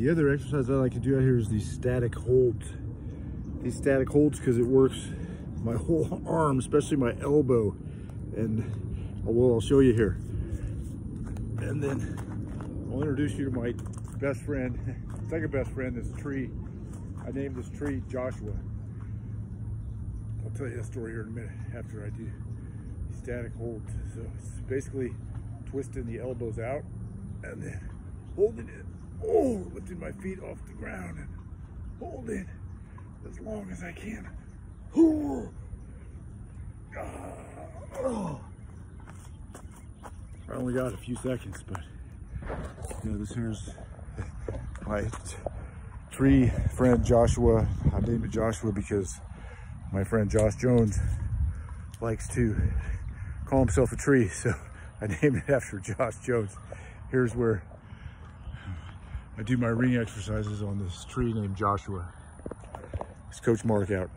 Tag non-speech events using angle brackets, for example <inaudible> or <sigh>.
The other exercise I like to do out here is these static holds. These static holds because it works my whole arm, especially my elbow. And oh, well, I'll show you here. And then I'll introduce you to my best friend, <laughs> second best friend, this tree. I named this tree Joshua. I'll tell you that story here in a minute after I do static holds. So it's basically twisting the elbows out and then holding it. Oh, lifting my feet off the ground and holding as long as I can. Oh. oh. I only got a few seconds, but you know, this here's my tree friend Joshua. I named it Joshua because my friend Josh Jones likes to call himself a tree, so I <laughs> named it after Josh Jones. Here's where I do my ring exercises on this tree named Joshua. It's Coach Mark out.